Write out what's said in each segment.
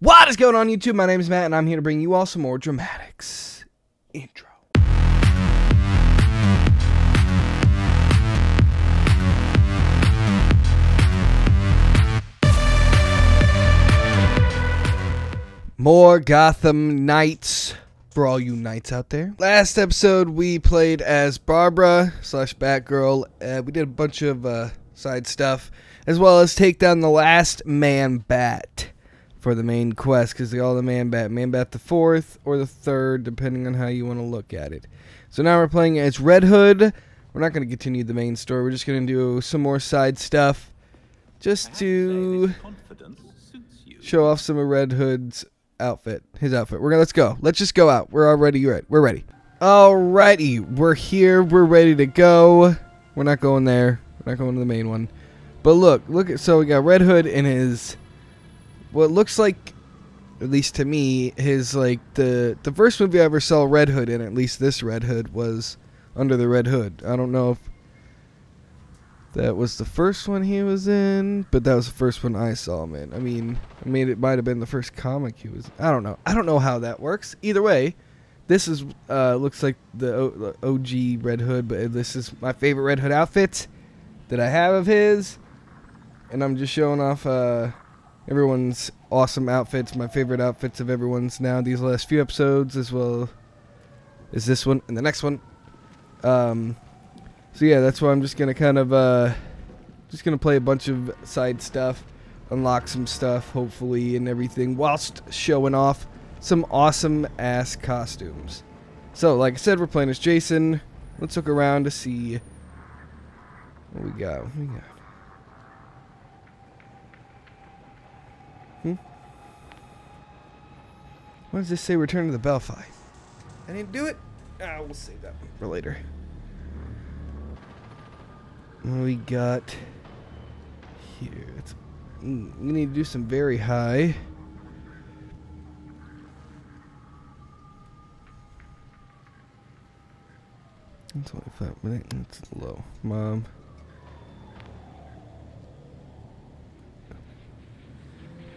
What is going on YouTube? My name is Matt and I'm here to bring you all some more DraMattix. Intro. More Gotham Knights for all you knights out there. Last episode we played as Barbara slash Batgirl. Uh, we did a bunch of uh, side stuff as well as take down the last man bat for the main quest because they all the man bat, man bat the fourth or the third, depending on how you want to look at it. So now we're playing as Red Hood. We're not going to continue the main story. We're just going to do some more side stuff, just to show off some of Red Hood's outfit, his outfit. We're gonna let's go. Let's just go out. We're already ready. We're ready. Alrighty, we're here. We're ready to go. We're not going there. We're not going to the main one. But look, look at so we got Red Hood in his what looks like at least to me his like the the first movie I ever saw Red Hood in at least this Red Hood was Under the Red Hood. I don't know if that was the first one he was in, but that was the first one I saw him in. I mean, I mean it might have been the first comic he was. I don't know. I don't know how that works. Either way, this is uh looks like the, OG Red Hood, but this is my favorite Red Hood outfit that I have of his, and I'm just showing off uh everyone's awesome outfits, my favorite outfits of everyone's now these last few episodes, as well as this one and the next one. Um, so yeah, that's why I'm just gonna kind of uh, just gonna play a bunch of side stuff, unlock some stuff, hopefully, and everything, whilst showing off some awesome ass costumes. So, like I said, we're playing as Jason. Let's look around to see what we got. What we got. Hmm? What does this say? Return to the Belfry. I didn't do it. Ah, we'll save that one for later. What we got here? It's, we need to do some very high. Twenty-five minutes. That's low. Mom.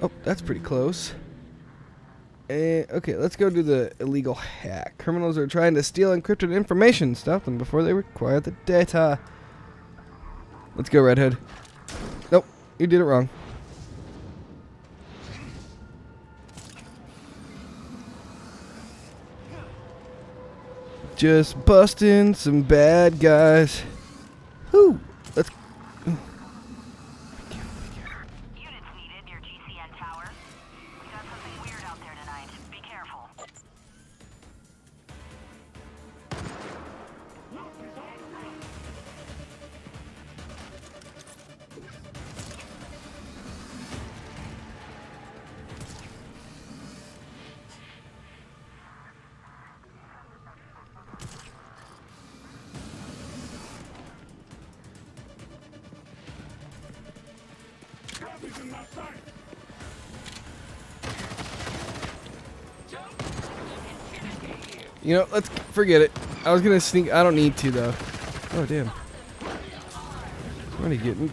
Oh, that's pretty close. Eh, okay, let's go do the illegal hack. Criminals are trying to steal encrypted information. Stop them before they require the data. Let's go, Red Hood. Nope, you did it wrong. Just busting some bad guys. You know, let's forget it. I was gonna sneak. I don't need to though. Oh damn! You getting?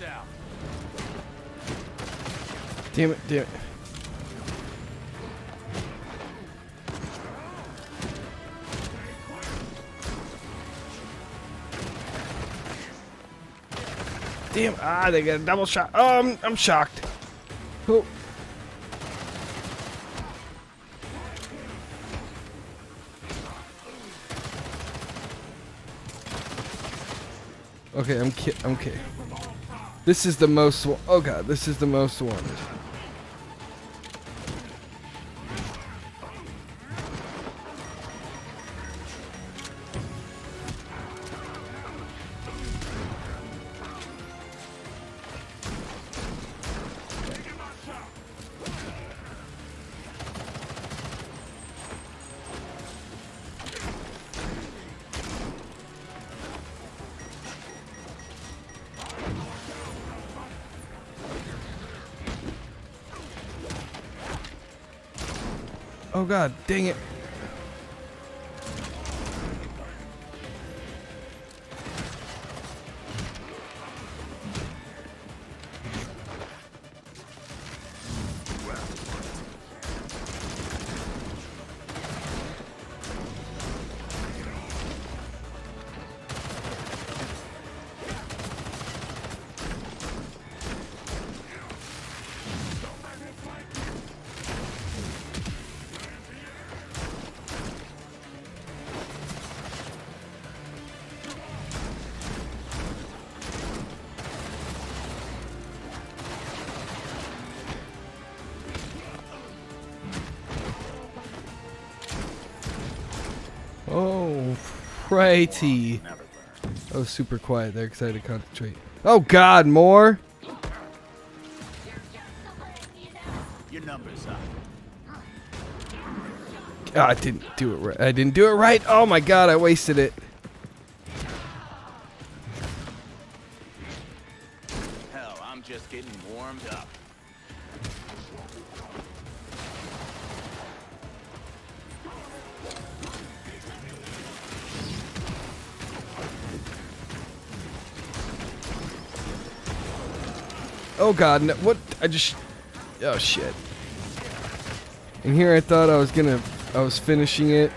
Check this. Damn it! Damn it! Damn! Ah, they got a double shot. Oh, I'm, I'm shocked. Oh. Okay, I'm ki- I'm okay. This is the most. Oh god, this is the most wanted. Oh god, dang it. Righty. Never. I was super quiet there because I had to concentrate. Oh god, more? Your number's up. Ah, I didn't do it right. I didn't do it right. Oh my god, I wasted it. Hell, I'm just getting warmed up. Oh god, no, what? I just. Oh shit. And here I thought I was gonna. I was finishing it.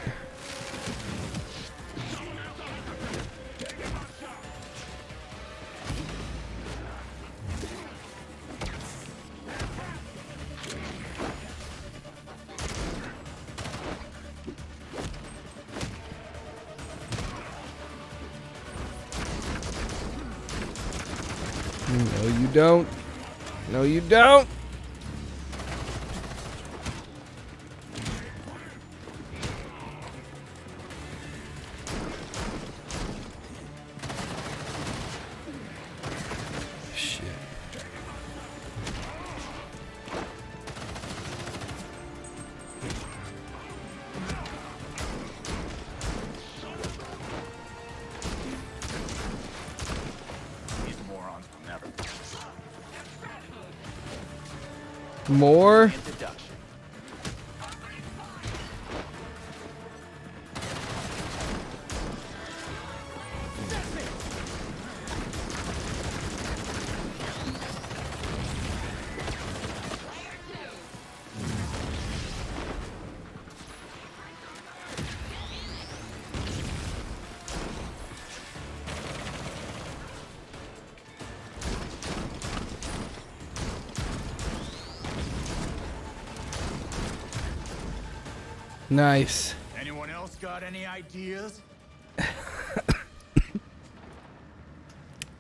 Nice. Anyone else got any ideas?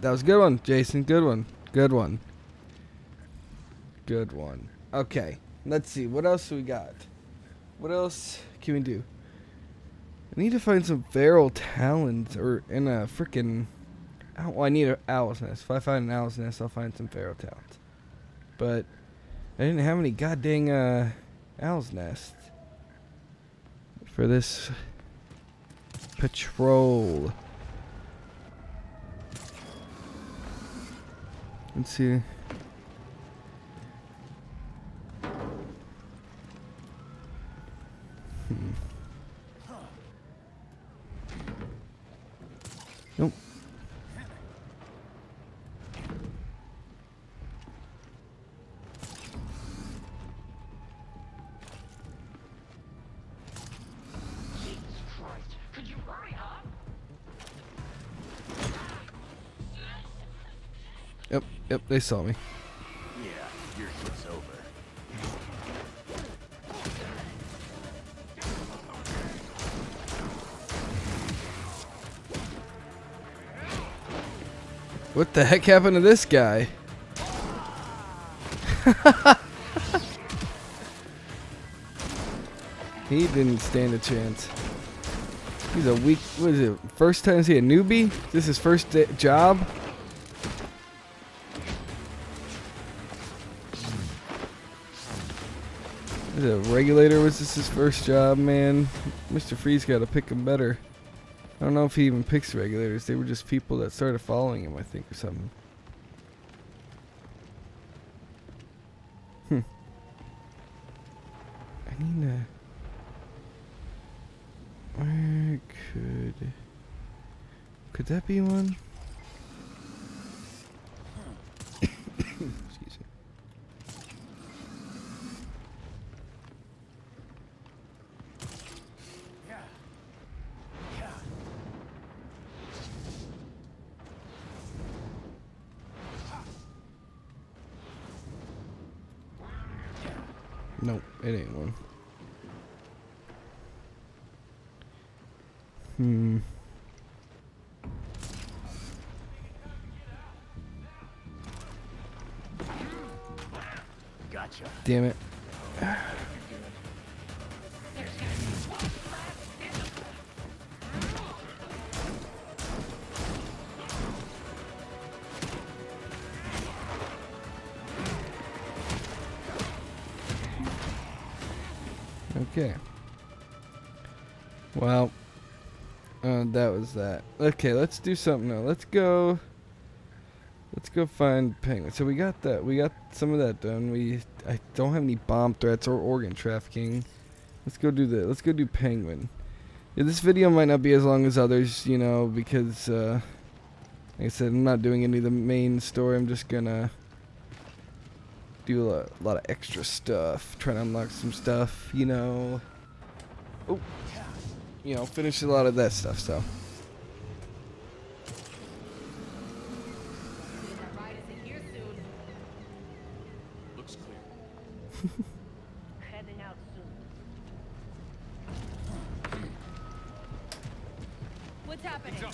That was a good one, Jason. Good one. Good one. Good one. Okay. Let's see. What else we got? What else can we do? I need to find some feral talons or in a freaking. Oh, I need an owl's nest. If I find an owl's nest, I'll find some feral talons. But I didn't have any goddamn uh, owl's nests for this patrol. Let's see. Yep, they saw me. Yeah, your shit's over. What the heck happened to this guy? he didn't stand a chance. He's a weak, what is it, first time, is he a newbie? Is this his first job? A regulator? Was this his first job, man? Mr. Freeze got to pick him better. I don't know if he even picks regulators. They were just people that started following him, I think, or something. Hmm. I need to. Where could. Could that be one? Excuse me. Nope, it ain't one. Hmm. Gotcha. Damn it. That. Okay, let's do something now. Let's go. Let's go find penguin. So we got that. We got some of that done. We I don't have any bomb threats or organ trafficking. Let's go do that. Let's go do penguin. Yeah, this video might not be as long as others, you know, because uh, like I said, I'm not doing any of the main story. I'm just gonna do a lot, a lot of extra stuff, trying to unlock some stuff, you know. Oh, you know, finish a lot of that stuff. So. That ride isn't here soon. Looks clear. Heading out soon. What's happening?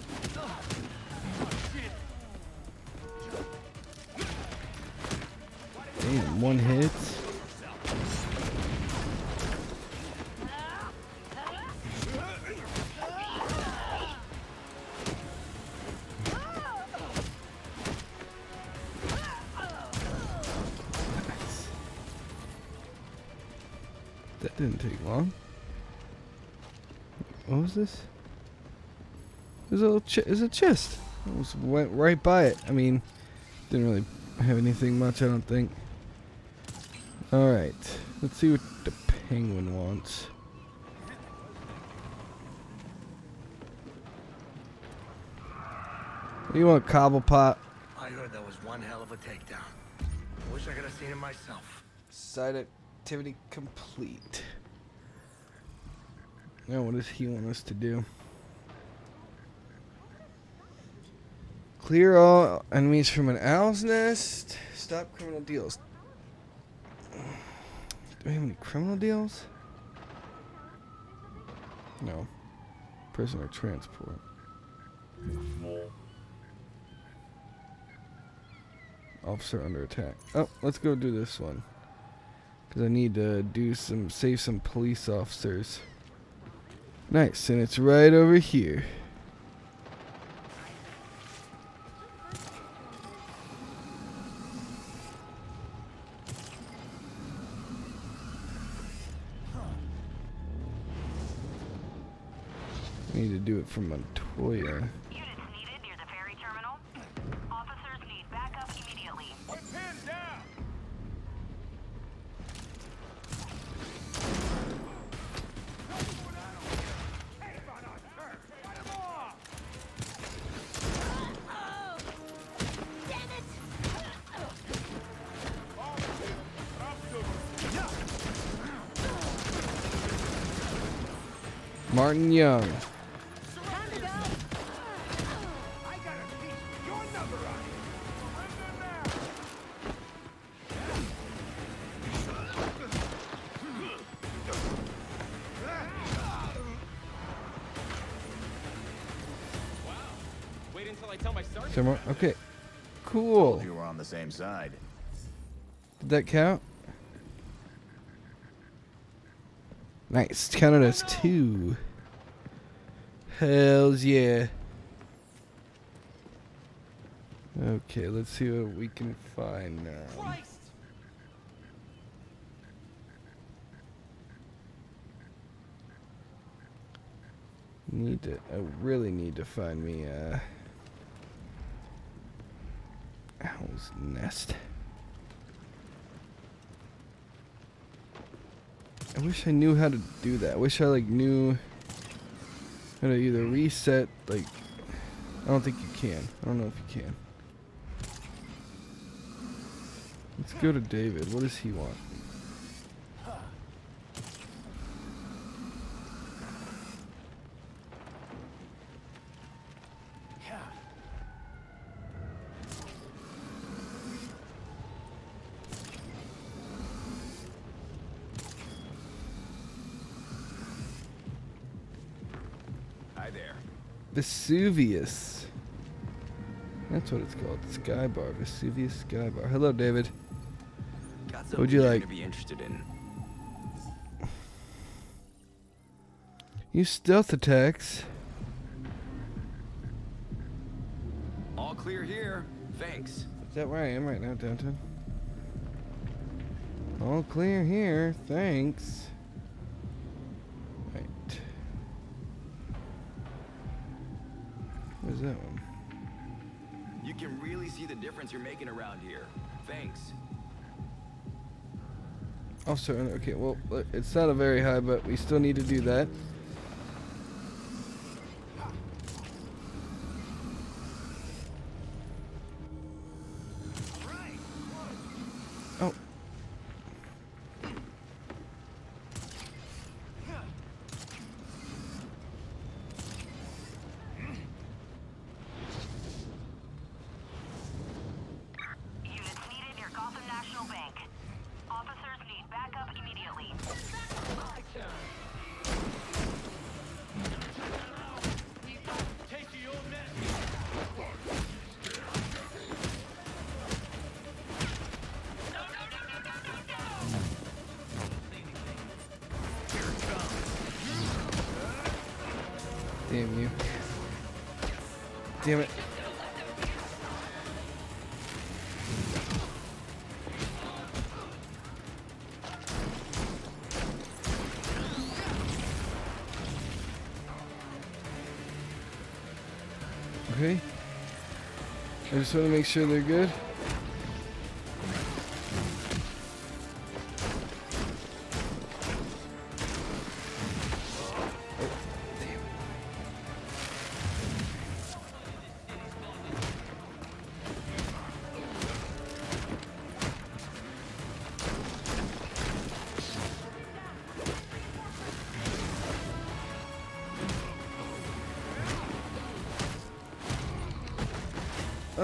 Damn, one hit. That didn't take long. What was this? There's a little ch- there's a chest. Almost went right by it. I mean, didn't really have anything much, I don't think. Alright, let's see what the penguin wants. What do you want, Cobblepot? I heard that was one hell of a takedown. Wish I could have seen it myself. Side activity complete. Now, what does he want us to do? Clear all enemies from an owl's nest. Stop criminal deals. Do we have any criminal deals? No. Prisoner transport. Officer under attack. Oh, let's go do this one. Because I need to do some, save some police officers. Nice, and it's right over here. Do it from Montoya. Same side. Did that count? Nice. Counted as two. Hells yeah. Okay, let's see what we can find now. Need to. I really need to find me a owl's nest. I wish I knew how to do that. I wish I like knew how to either reset like I don't think you can. I don't know if you can. Let's go to David. What does he want? Hi there. Vesuvius. That's what it's called. Skybar. Vesuvius Sky Bar. Hello, David. Got What would you like? gonna be interested in. Use stealth attacks. All clear here. Thanks. Is that where I am right now, downtown? All clear here. Thanks. Where's that one? You can really see the difference you're making around here. Thanks. Also, okay, well, it's not a very high, but we still need to do that. Okay. I just want to make sure they're good.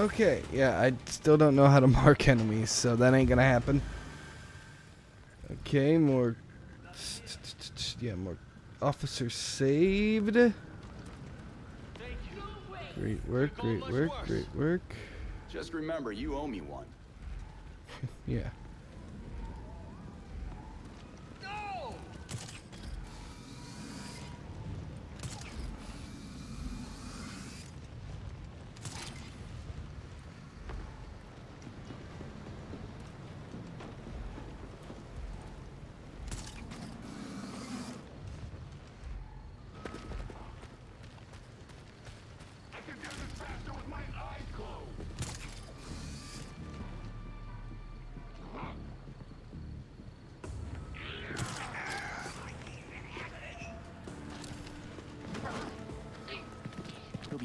Okay, yeah, I still don't know how to mark enemies, so that ain't gonna happen. Okay, more. Yeah, more officers saved. Great work, great work, great work. Just remember, you owe me one. Yeah.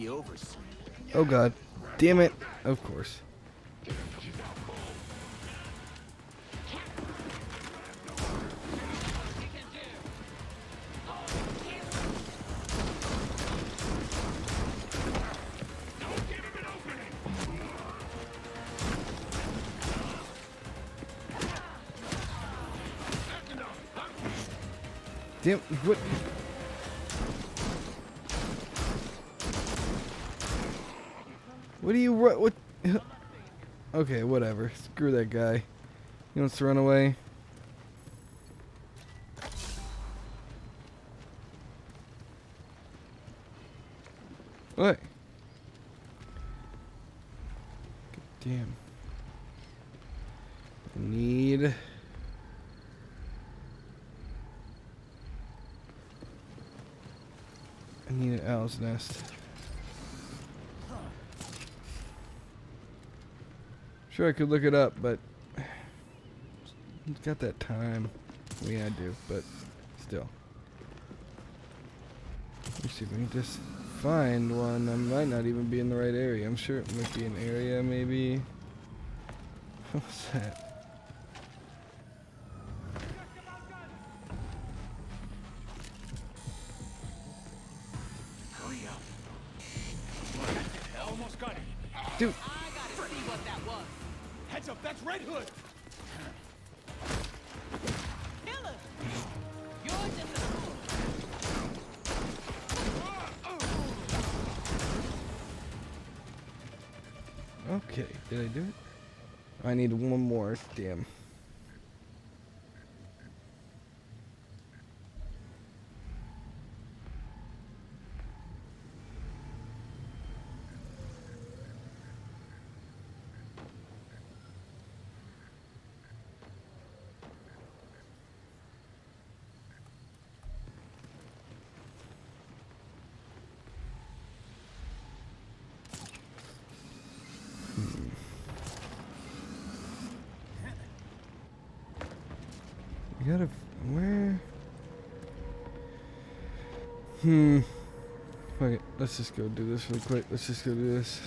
Be over soon. Oh god. Damn it. Of course. Damn, what? Okay, whatever. Screw that guy. He wants to run away. What? Damn. Need. I need an owl's nest. Sure, I could look it up, but got that time. I I do, but still. Let me see if we can just find one. I might not even be in the right area. I'm sure it might be an area, maybe. What's that? Dude, that's Red Hood. Killer! You're just a fool. okay. Did I do it? I need one more. Damn. You gotta. Where? Hmm. Fuck it. Let's just go do this really quick. Let's just go do this.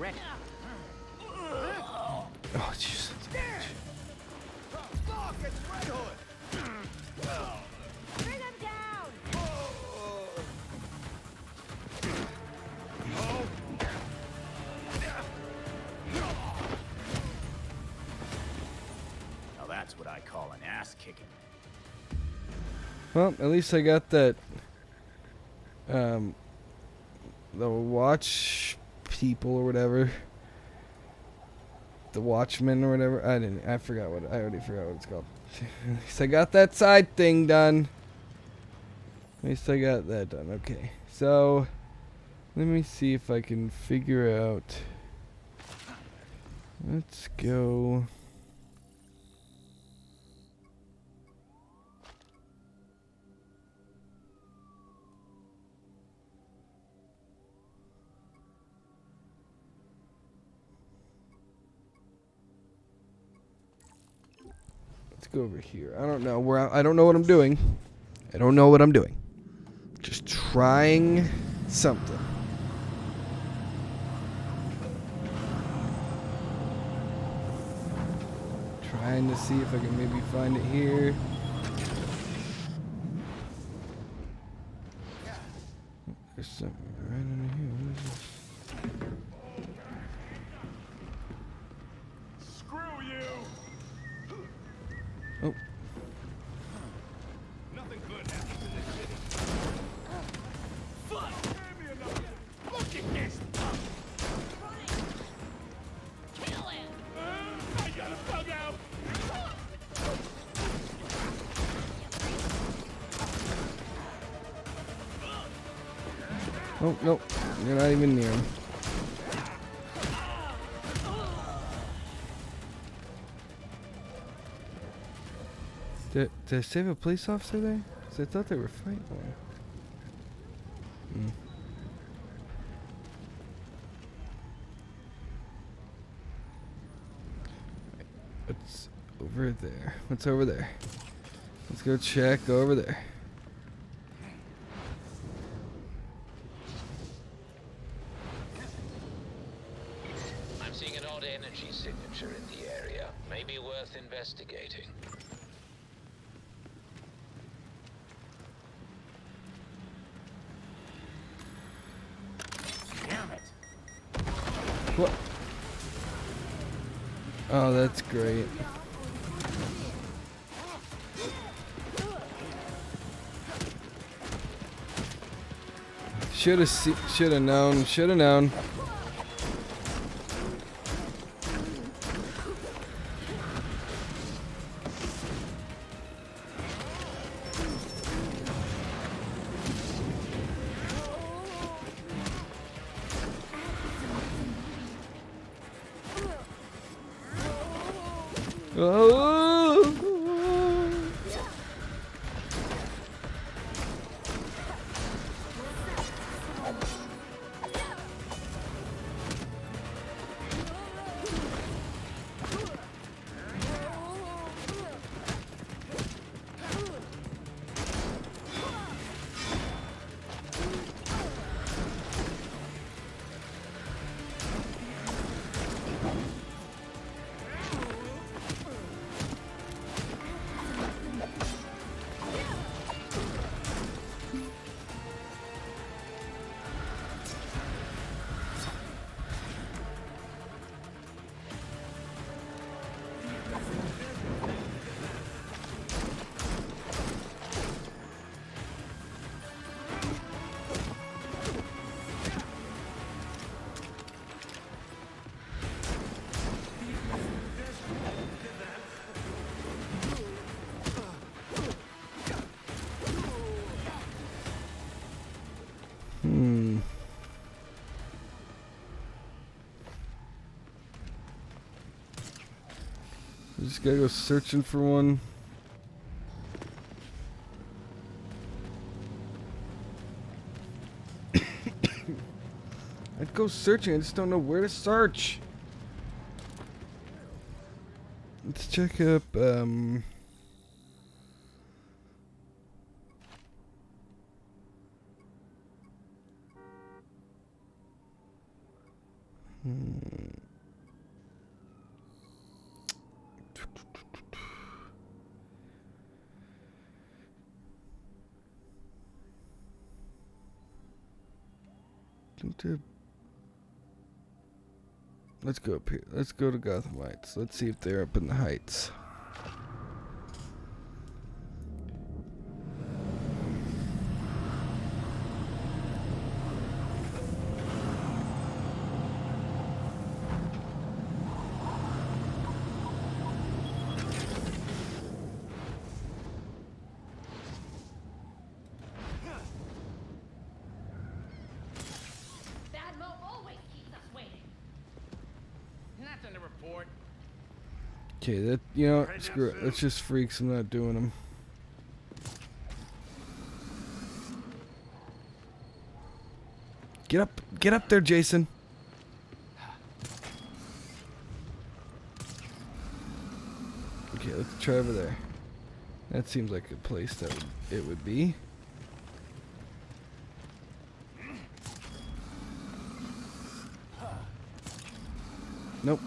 Ready. Oh, jeez. There. It's Red Hood. Bring him down! Now that's what I call an ass kicking. Well, at least I got that. Um, the watch people or whatever. The watchmen or whatever. I didn't. I forgot what. I already forgot what it's called. at least I got that side thing done. At least I got that done. Okay. So, let me see if I can figure out. Let's go. Go over here. I don't know where I, I don't know what I'm doing. I don't know what I'm doing. Just trying something. Trying to see if I can maybe find it here. Did, I save a police officer there? 'Cause I thought they were fighting one. Hmm. What's over there? What's over there? Let's go check over there. Should have should have known. Should have known. Just gotta go searching for one. I'd go searching, I just don't know where to search. Let's check up, um... Let's go up here. Let's go to Gotham Heights. Let's see if they're up in the heights. Bad Mo always keeps us waiting. Nothing to report. Okay, that you know, screw it. That's just freaks. I'm not doing them. Get up, get up there, Jason. Okay, let's try over there. That seems like a place that it would be. Nope.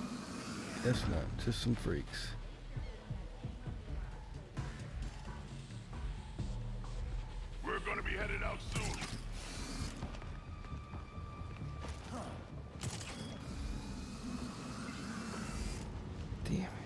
That's not. Just some freaks. It.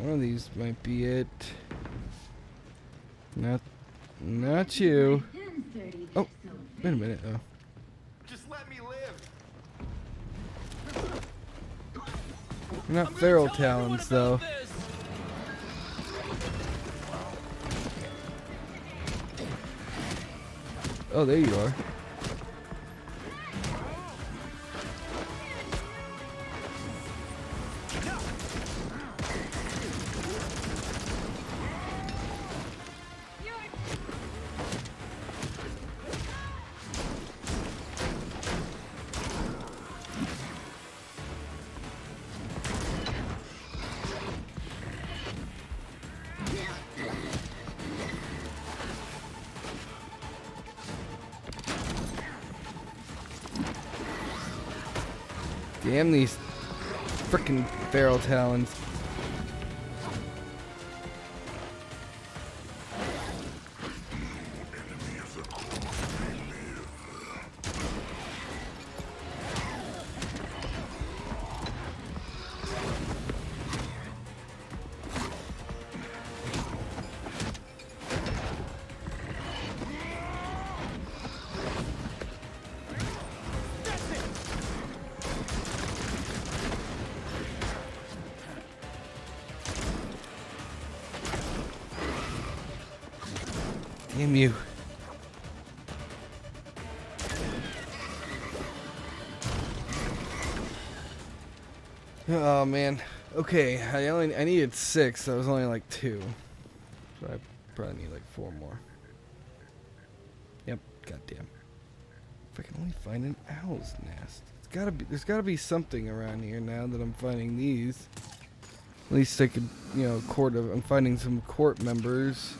One of these might be it. Not, not you. Oh, wait a minute. Oh, Just let me live. you're not feral talons though. Oh, there you are. Damn these freaking feral talons. Okay, I only I needed six. So I was only like two. So I probably need like four more. Yep. Goddamn. If I can only find an owl's nest, it's gotta be. There's gotta be something around here now that I'm finding these. At least I could, you know, court of. I'm finding some court members.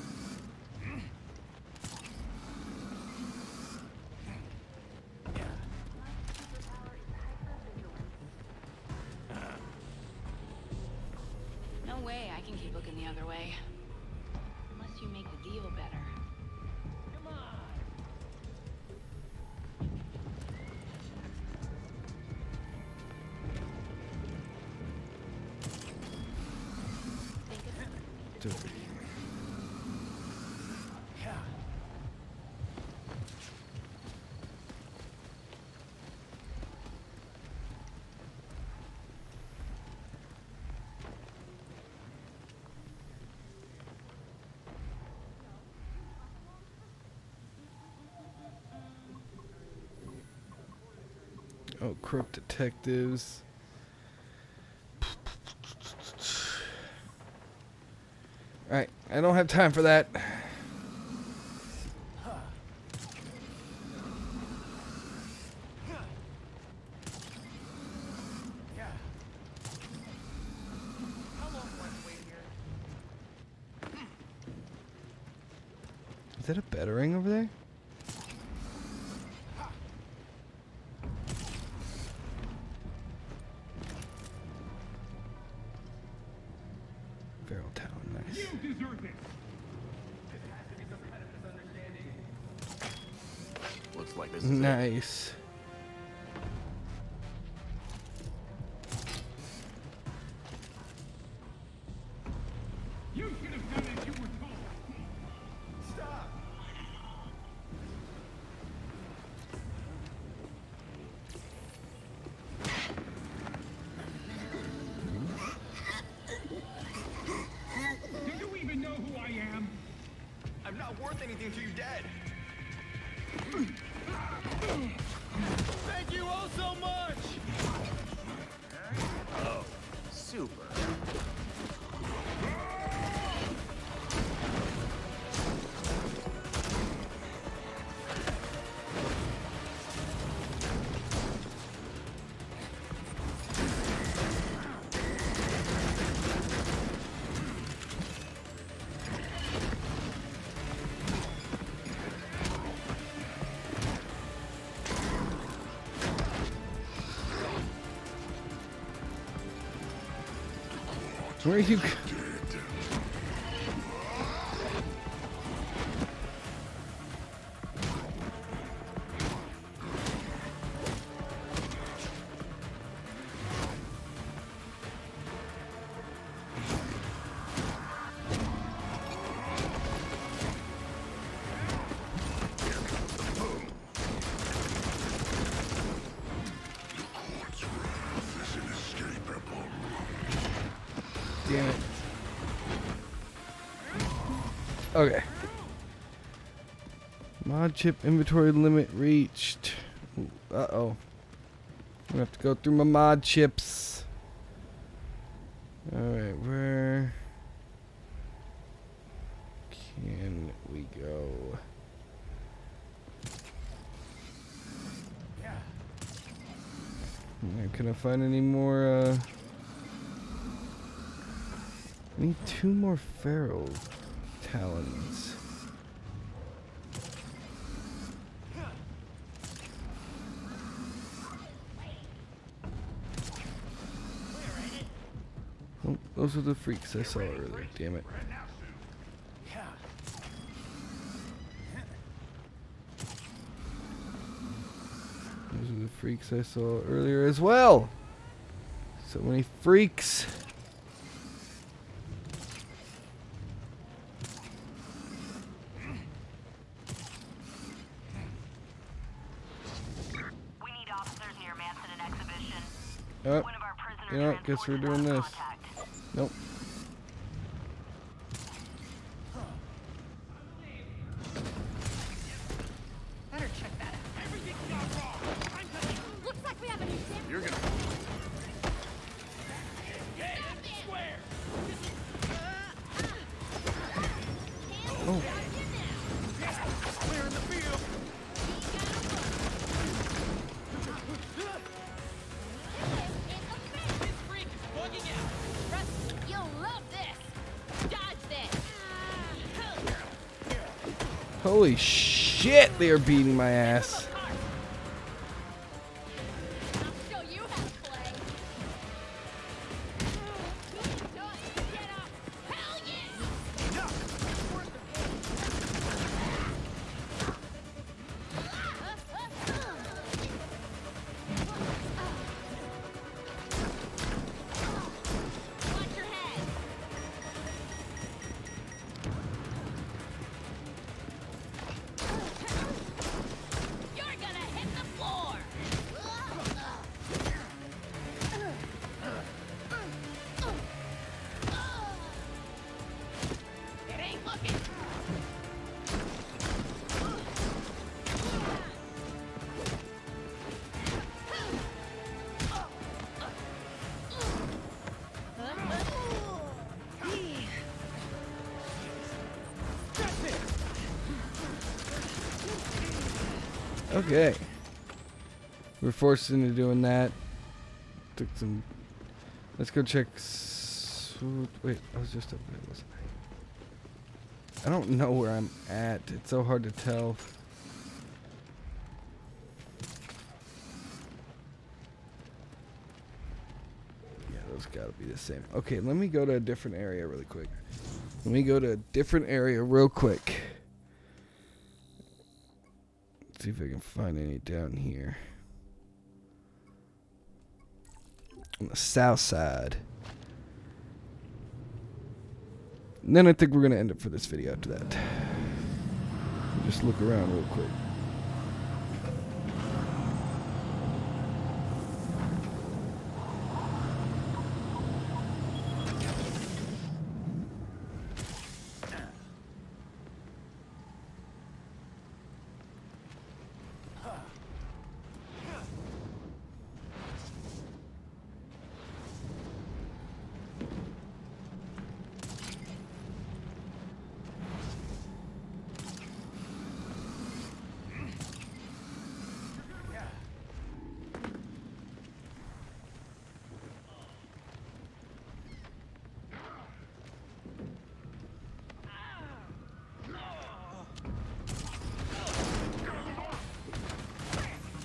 To- Oh, crook detectives. Alright, I don't have time for that. Is that a bettering over there? Feral Talon, nice. Looks like this is it. Nice. Do you even know who I am? I'm not worth anything to you dead. Where are you? Okay. Mod chip inventory limit reached. Uh oh. I'm gonna have to go through my mod chips. Alright, where can we go? Alright, Can I find any more uh I need two more feral talons. Oh, those are the freaks I saw earlier, damn it. Those are the freaks I saw earlier as well. So many freaks. Guess we're doing this. nope. Holy shit! They are beating my ass. Okay. We're forced into doing that. Took some. Let's go check. Wait, I was just up there, wasn't I? I don't know where I'm at. It's so hard to tell. Yeah, those gotta be the same. Okay, let me go to a different area really quick. Let me go to a different area real quick. See if I can find any down here. On the south side. And then I think we're going to end it for this video after that. Just look around real quick.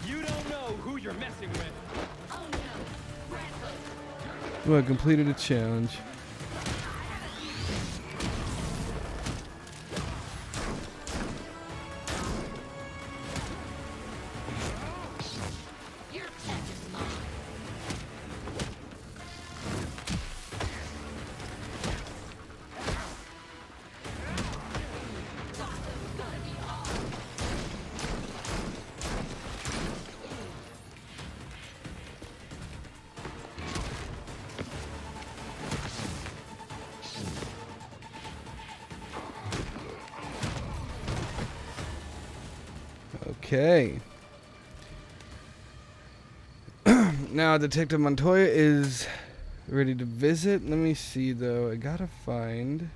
You don't know who you're messing with. Well, I completed a challenge. Detective Montoya is ready to visit. Let me see though. I gotta find.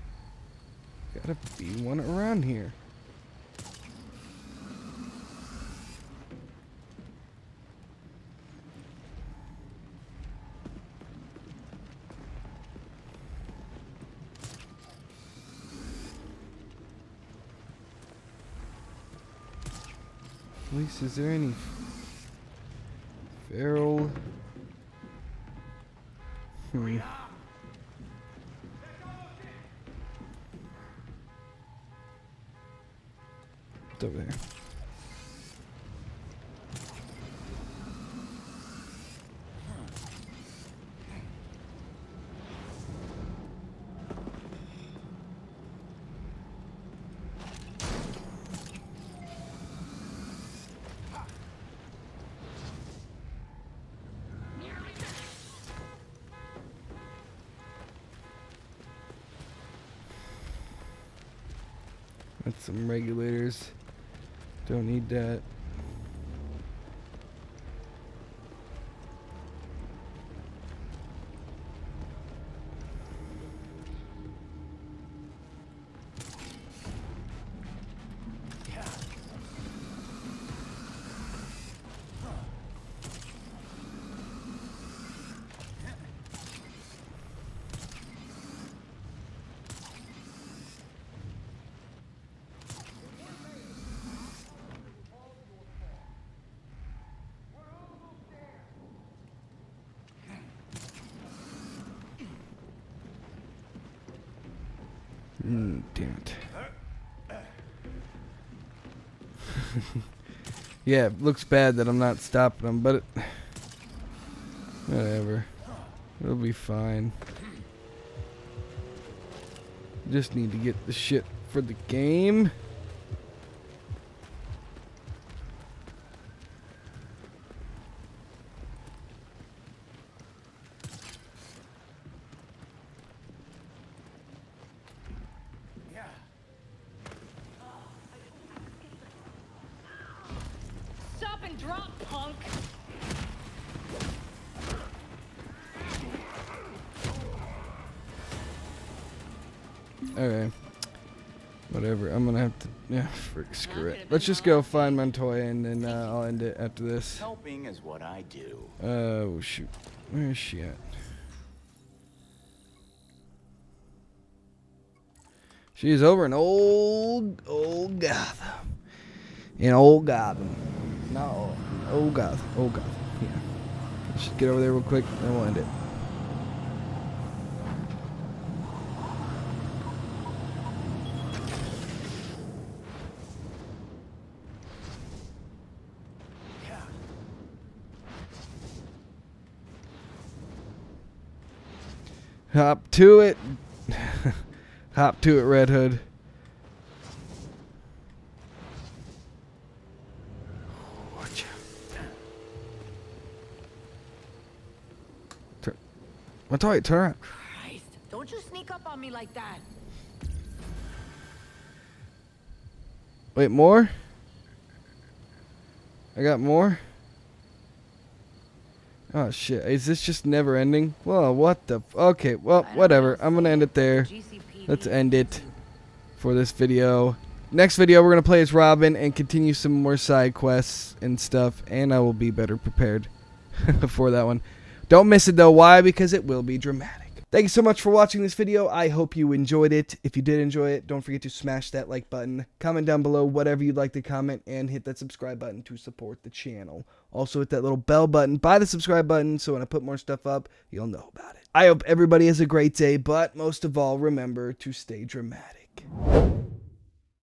Gotta be one around here. Police, is there any feral? Hmm. That's some regulators. Don't need that. Mm, damn it. yeah, it looks bad that I'm not stopping them, but it, whatever. It'll be fine. Just need to get the shit for the game. Screw it. Let's just go find Montoya and then uh, I'll end it after this. Helping is what I do. Oh shoot. Where is she at? She's over in old old Gotham. In old Gotham. No, old Gotham. Old Gotham. Yeah. Let's just get over there real quick, and we'll end it. Hop to it. Hop to it, Red Hood. Watch out. Turn. Montoya, turn. Christ, don't you sneak up on me like that. Wait, more? I got more? Oh shit, is this just never ending? Well, what the f- Okay, well, whatever. I'm gonna end it there. Let's end it for this video. Next video, we're gonna play as Robin and continue some more side quests and stuff, and I will be better prepared for that one. Don't miss it though. Why? Because it will be dramatic. Thank you so much for watching this video. I hope you enjoyed it. If you did enjoy it, don't forget to smash that like button. Comment down below whatever you'd like to comment and hit that subscribe button to support the channel. Also hit that little bell button by the subscribe button so when I put more stuff up, you'll know about it. I hope everybody has a great day, but most of all, remember to stay dramatic.